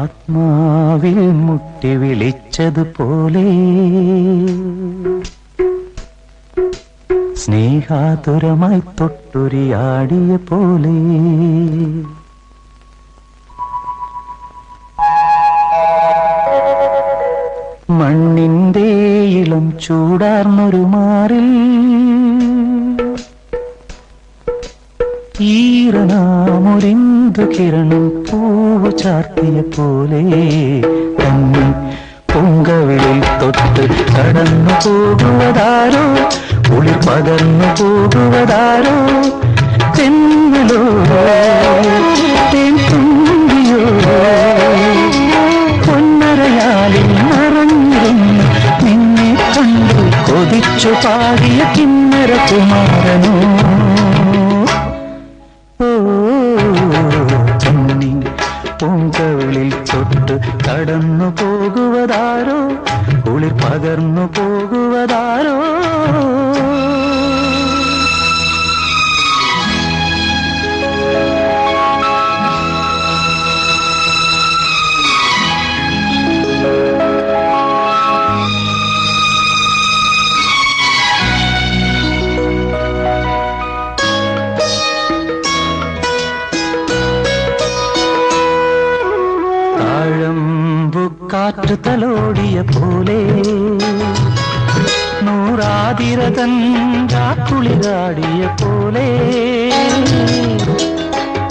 ആത്മാവിൽ മുട്ടി വിളിച്ചതുപോലെ. സ്നേഹാതുരമായി തൊട്ടുരിയാടിയ പോലെ. മണ്ണിന്റെ ഇളം ചൂടാർന്നൊരു മാറിൽ ഈറനാമൊരിന്തു കിരണം പൂവ് ചാർത്തിയ പോലെ തന്നെ പൊങ്കവിളിൽ തൊട്ട് കടന്നു പോകുവതാരോ? കുളിർ പകർന്നു പോകുവതാരോ? തെന്നലോ തേൻ തുമ്പിയോ പൊന്നരയാലിൽ മറഞ്ഞിരുന്നു നിന്നെ കണ്ടു കൊതിച്ചു പാടിയ കിന്നര കുമാരനോ കടന്നു പോകുവതാരോ? കുളിർ പകർന്നു പോകുവതാരോ? காற்று தலோடிய போலே. நூறாதிரதன் குளிராடிய போலே.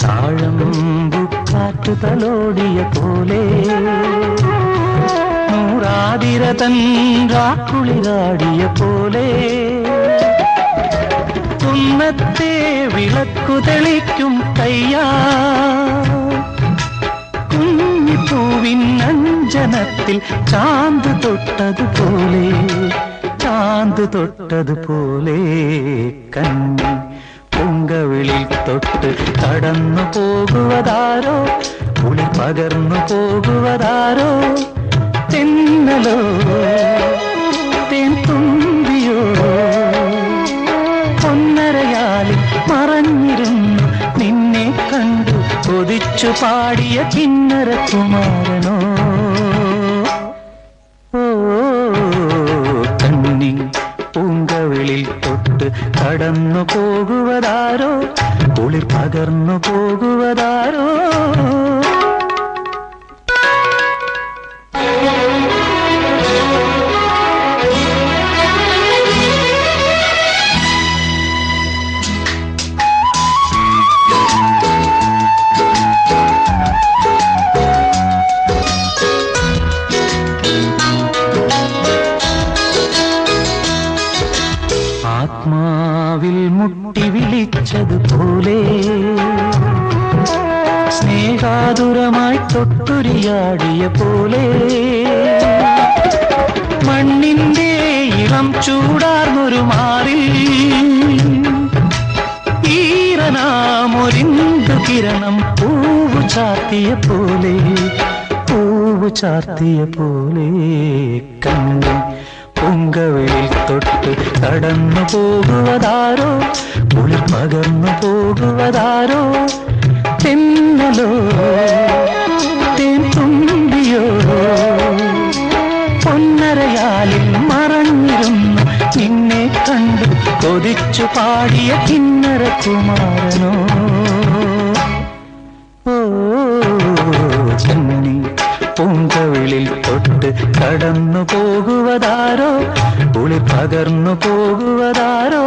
தாழம்பு காற்று தலோடிய போலே. நூறாதிரதன் குளிராடிய போலே. துன்னத்தே விளக்கு தெளிக்கும் கையா. കുഞ്ഞിപ്പൂവിൻ അഞ്ജനത്തിൽ ചാന്ത് തൊട്ടതുപോലെ ചാന്ത് തൊട്ടതുപോലെ കണ്ണി പൊങ്കവിളിൽ തൊട്ട് കടന്നു പോകുവതാരോ കുളി പകർന്നു പോകുവതാരോ തെന്നലോ കൊതിച്ചു പാടിയ കിന്നര കുമാരനോ? പൂങ്കവിളിൽ തൊട്ട് കടന്നു പോകുവതാരോ? കുളിർ പകർന്നു പോകുവതാരോ? മുട്ടി വിളിച്ചതുപോലെ സ്നേഹാതുരമായി തൊട്ടുരിയാടിയ പോലെ. മണ്ണിന്റെ ഇളം ചൂടാർന്നൊരു മാറി ഈറനാമൊരിന്തു കിരണം പൂവു ചാർത്തിയ പോലെ പൂവു ചാർത്തിയ പോലെ കണ്ണി കടന്നു പോകുവതാരോ? കുളി പകർന്നു പോകുവതാരോ? തെന്നലോ? തുമ്പിയോ പൊന്നരയാലിൽ മറഞ്ഞിരുന്നു. നിന്നെ കണ്ടു കൊതിച്ചു പാടിയ കിന്നര കുമാരനോ? പൂങ്കവിളിൽ തൊട്ട് കടന്നു പോകുവതാരോ? ഒളി പകർന്നു പോകുവതാരോ?